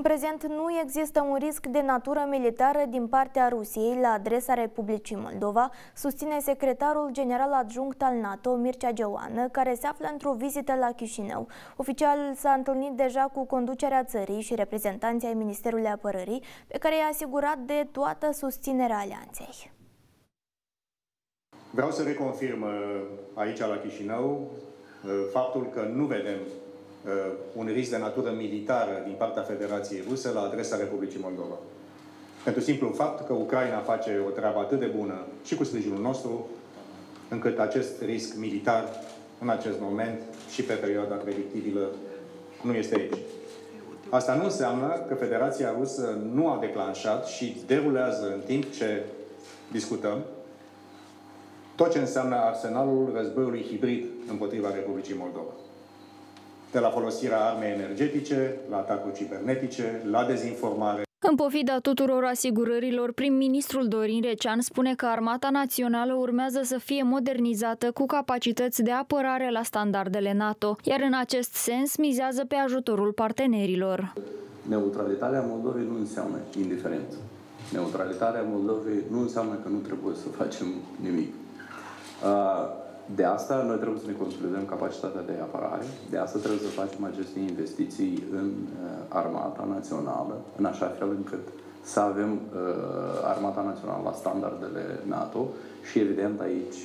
În prezent nu există un risc de natură militară din partea Rusiei la adresa Republicii Moldova, susține secretarul general adjunct al NATO, Mircea Geoană, care se află într-o vizită la Chișinău. Oficial s-a întâlnit deja cu conducerea țării și reprezentanții ai Ministerului Apărării, pe care i-a asigurat de toată susținerea alianței. Vreau să reconfirm uh, aici la Chișinău uh, faptul că nu vedem Uh, un risc de natură militară din partea Federației Ruse la adresa Republicii Moldova. Pentru simplu fapt că Ucraina face o treabă atât de bună și cu sprijinul nostru, încât acest risc militar în acest moment și pe perioada predictibilă nu este aici. Asta nu înseamnă că Federația Rusă nu a declanșat și derulează în timp ce discutăm tot ce înseamnă arsenalul războiului hibrid împotriva Republicii Moldova de la folosirea armei energetice, la atacuri cibernetice, la dezinformare. În pofida tuturor asigurărilor, prim-ministrul Dorin Recean spune că Armata Națională urmează să fie modernizată cu capacități de apărare la standardele NATO, iar în acest sens mizează pe ajutorul partenerilor. Neutralitatea Moldovei nu înseamnă indiferență. Neutralitatea Moldovei nu înseamnă că nu trebuie să facem nimic. De asta noi trebuie să ne consolidăm capacitatea de apărare, de asta trebuie să facem aceste investiții în uh, armata națională, în așa fel încât să avem uh, armata națională la standardele NATO și evident aici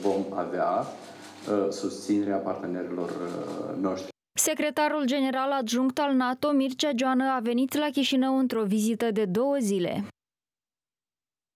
vom avea uh, susținerea partenerilor uh, noștri. Secretarul general adjunct al NATO, Mircea Joană, a venit la Chișinău într-o vizită de două zile.